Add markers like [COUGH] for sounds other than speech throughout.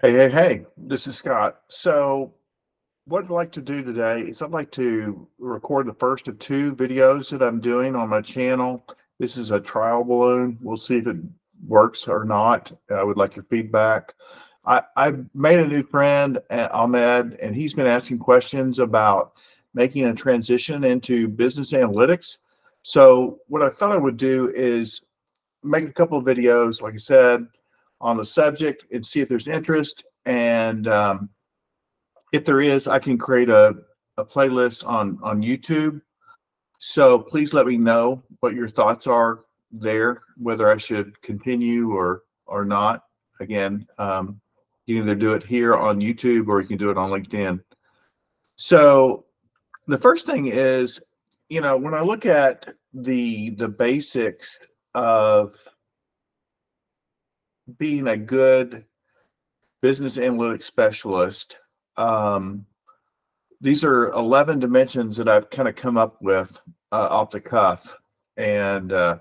Hey, hey, hey, this is Scott. So, what I'd like to do today is I'd like to record the first of two videos that I'm doing on my channel. This is a trial balloon. We'll see if it works or not. I would like your feedback. I, I made a new friend, uh, Ahmed, and he's been asking questions about making a transition into business analytics. So, what I thought I would do is make a couple of videos, like I said, on the subject and see if there's interest. And um, if there is, I can create a, a playlist on, on YouTube. So please let me know what your thoughts are there, whether I should continue or or not. Again, um, you can either do it here on YouTube or you can do it on LinkedIn. So the first thing is, you know, when I look at the the basics of being a good business analytics specialist, um, these are 11 dimensions that I've kind of come up with uh, off the cuff and uh,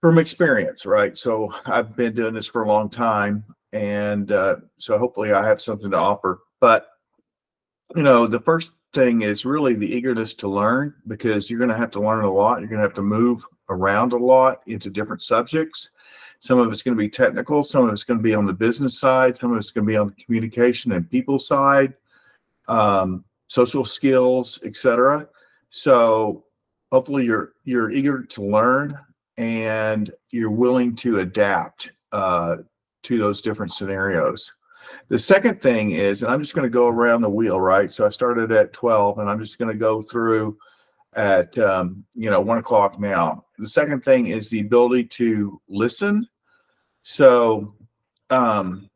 from experience, right? So I've been doing this for a long time. And uh, so hopefully I have something to offer. But, you know, the first thing is really the eagerness to learn because you're going to have to learn a lot. You're going to have to move around a lot into different subjects. Some of it's going to be technical, some of it's going to be on the business side, some of it's going to be on the communication and people side, um, social skills, etc. So hopefully you're you're eager to learn and you're willing to adapt uh, to those different scenarios. The second thing is, and I'm just going to go around the wheel, right? So I started at 12, and I'm just going to go through at um, you know one o'clock now. The second thing is the ability to listen. So um,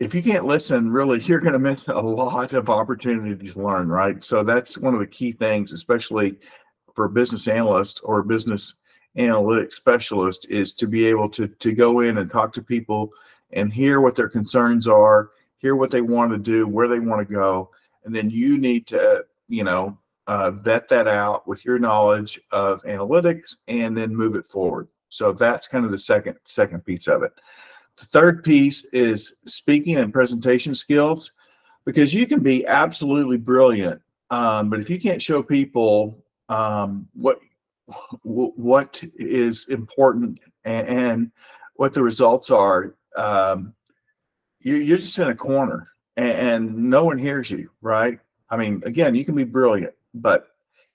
if you can't listen, really, [LAUGHS] you're going to miss a lot of opportunities to learn, right? So that's one of the key things, especially for a business analyst or business analytics specialist, is to be able to to go in and talk to people and hear what their concerns are, hear what they want to do, where they want to go, and then you need to, you know, uh, vet that out with your knowledge of analytics and then move it forward. So that's kind of the second second piece of it. The third piece is speaking and presentation skills, because you can be absolutely brilliant, um, but if you can't show people um, what what is important and, and, what the results are, um, you, you're just in a corner and, and no one hears you, right? I mean, again, you can be brilliant, but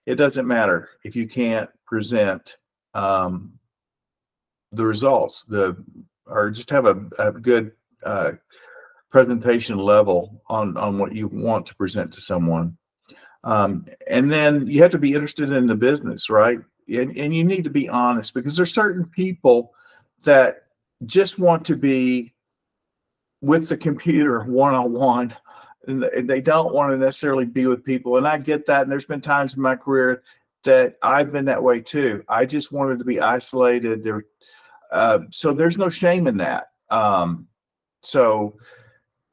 it doesn't matter if you can't present um, the results, the or just have a, a good uh, presentation level on on what you want to present to someone. Um, and then you have to be interested in the business, right? And, and you need to be honest because there's certain people that just want to be with the computer one on one and they don't want to necessarily be with people. And I get that. And there's been times in my career that I've been that way too. I just wanted to be isolated. There, uh, so there's no shame in that. Um, so,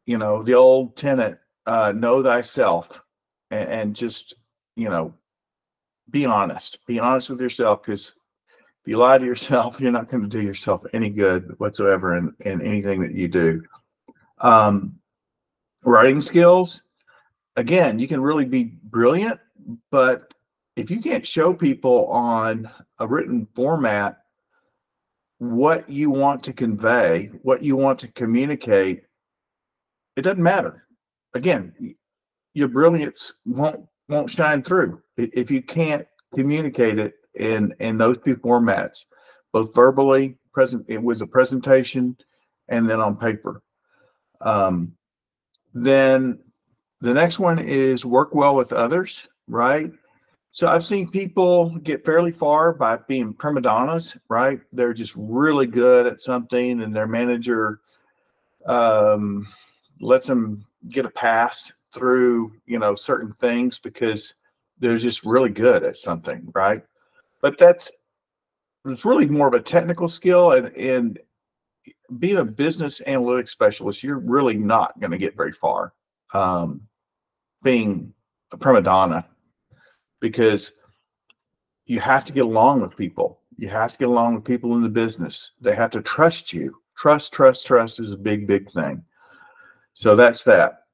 you know, the old tenet, uh, know thyself and, and just, you know, be honest, be honest with yourself. Cause if you lie to yourself, [LAUGHS] you're not going to do yourself any good whatsoever in, in anything that you do. Um, writing skills, again, you can really be brilliant, but if you can't show people on a written format what you want to convey, what you want to communicate, it doesn't matter. Again, your brilliance won't won't shine through if you can't communicate it in in those two formats, both verbally, present it with a presentation, and then on paper. Um, then the next one is work well with others, right? So I've seen people get fairly far by being prima donnas, right? They're just really good at something, and their manager um, lets them get a pass through, you know, certain things because they're just really good at something, right? But that's it's really more of a technical skill, and and being a business analytics specialist, you're really not going to get very far. Um, being a prima donna because you have to get along with people. You have to get along with people in the business. They have to trust you. Trust, trust, trust is a big, big thing. So that's that.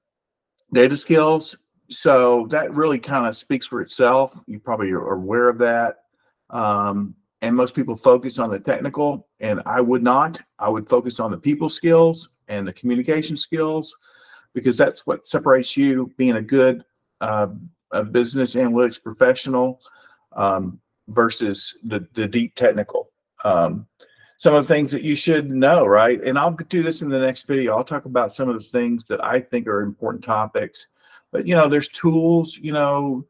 Data skills. So that really kind of speaks for itself. You probably are aware of that. Um, and most people focus on the technical, and I would not. I would focus on the people skills and the communication skills because that's what separates you being a good uh, a business analytics professional um, versus the, the deep technical. Um, some of the things that you should know, right? And I'll do this in the next video. I'll talk about some of the things that I think are important topics. But you know, there's tools, you know,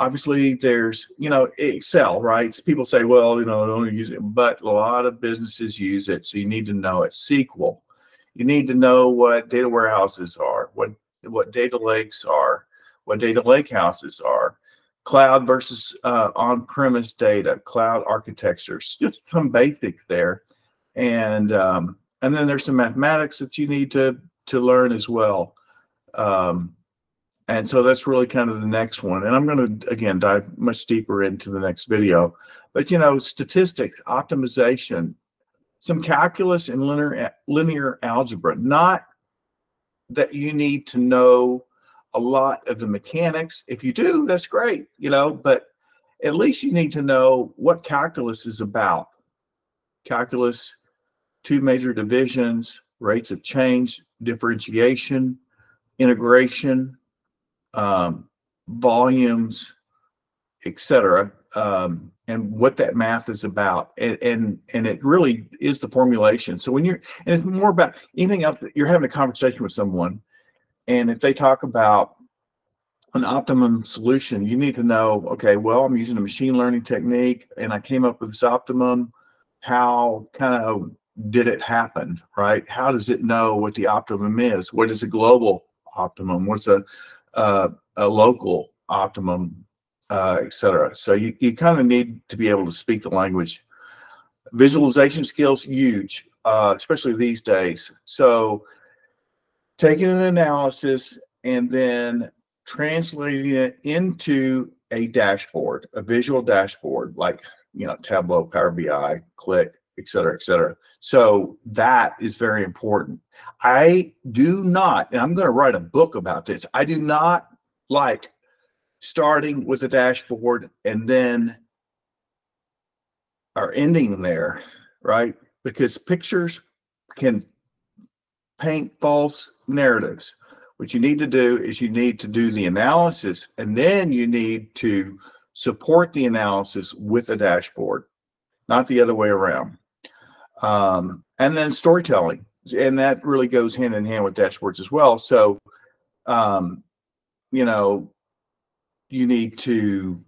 obviously there's, you know, Excel, right? People say, well, you know, don't use it, but a lot of businesses use it. So you need to know it. SQL. You need to know what data warehouses are, what what data lakes are, what data lake houses are, cloud versus uh, on-premise data, cloud architectures, just some basics there. And um, and then there's some mathematics that you need to to learn as well. Um, and so that's really kind of the next one. And I'm going to again dive much deeper into the next video. But you know, statistics, optimization, some calculus and linear linear algebra. Not that you need to know a lot of the mechanics. If you do, that's great, you know, but at least you need to know what calculus is about. Calculus, two major divisions, rates of change, differentiation, integration, um, volumes, etc., um, and what that math is about. And, and and it really is the formulation. So when you're and it's more about anything else you're having a conversation with someone and if they talk about an optimum solution, you need to know, okay, well, I'm using a machine learning technique and I came up with this optimum. How kind of did it happen, right? How does it know what the optimum is? What is a global optimum? What's a, uh, a local optimum, uh, et cetera. So you, you kind of need to be able to speak the language. Visualization skills, huge, uh, especially these days. So taking an analysis and then translating it into a dashboard, a visual dashboard, like you know, Tableau, Power BI, Qlik, et cetera, et cetera. So that is very important. I do not, and I'm going to write a book about this. I do not like starting with a dashboard and then are ending there, right? Because pictures can paint false narratives. What you need to do is you need to do the analysis and then you need to support the analysis with a dashboard, not the other way around. Um, and then storytelling, and that really goes hand in hand with dashboards as well. So, um, you know, you need to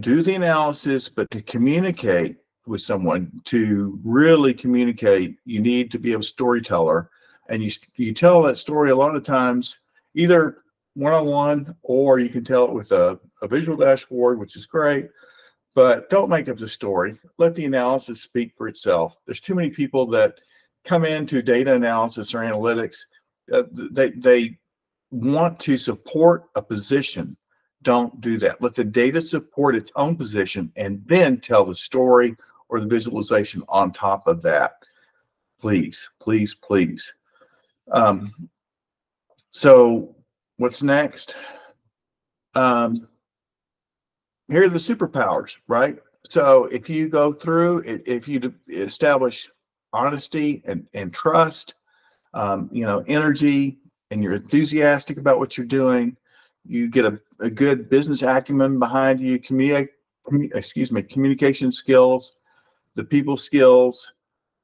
do the analysis, but to communicate with someone, to really communicate, you need to be a storyteller and you you tell that story a lot of times either one-on-one or you can tell it with a, a visual dashboard which is great but don't make up the story. Let the analysis speak for itself. There's too many people that come into data analysis or analytics uh, they they want to support a position. Don't do that. Let the data support its own position and then tell the story or the visualization on top of that. Please please please. Um, so what's next? Um, here are the superpowers, right? So if you go through, if you establish honesty and, and trust, um, you know, energy, and you're enthusiastic about what you're doing, you get a, a good business acumen behind you, communicate, excuse me, communication skills, the people skills,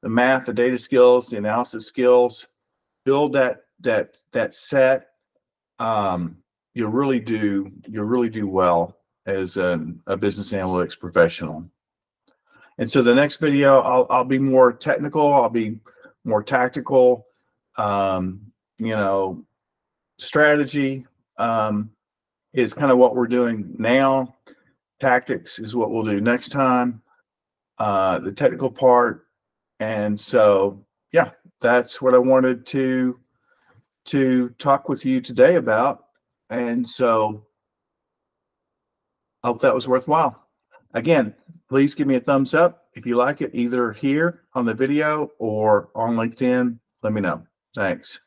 the math, the data skills, the analysis skills, build that that that set, um, you'll really do you'll really do well as a, a business analytics professional. And so the next video, I'll I'll be more technical. I'll be more tactical. Um, you know, strategy um, is kind of what we're doing now. Tactics is what we'll do next time. Uh, the technical part, and so yeah, that's what I wanted to to talk with you today about. And so I hope that was worthwhile. Again, please give me a thumbs up if you like it either here on the video or on LinkedIn, let me know. Thanks.